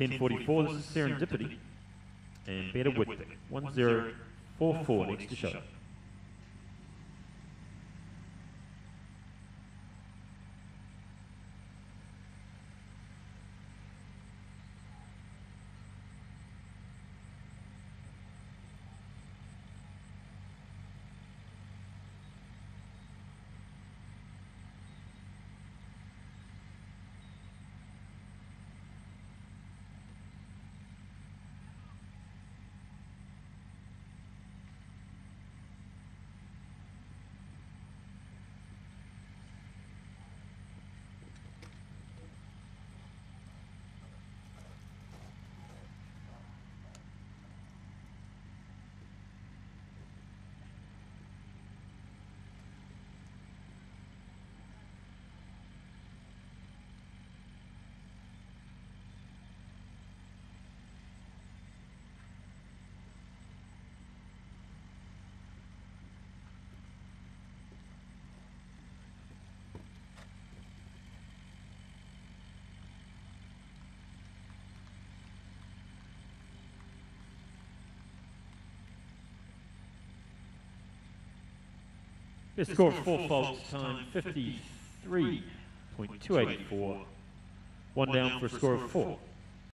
1044, this is Serendipity. And Betta Whitbeck. 1044 next to show. Best score of four faults, time 53.284. One down for a score of four.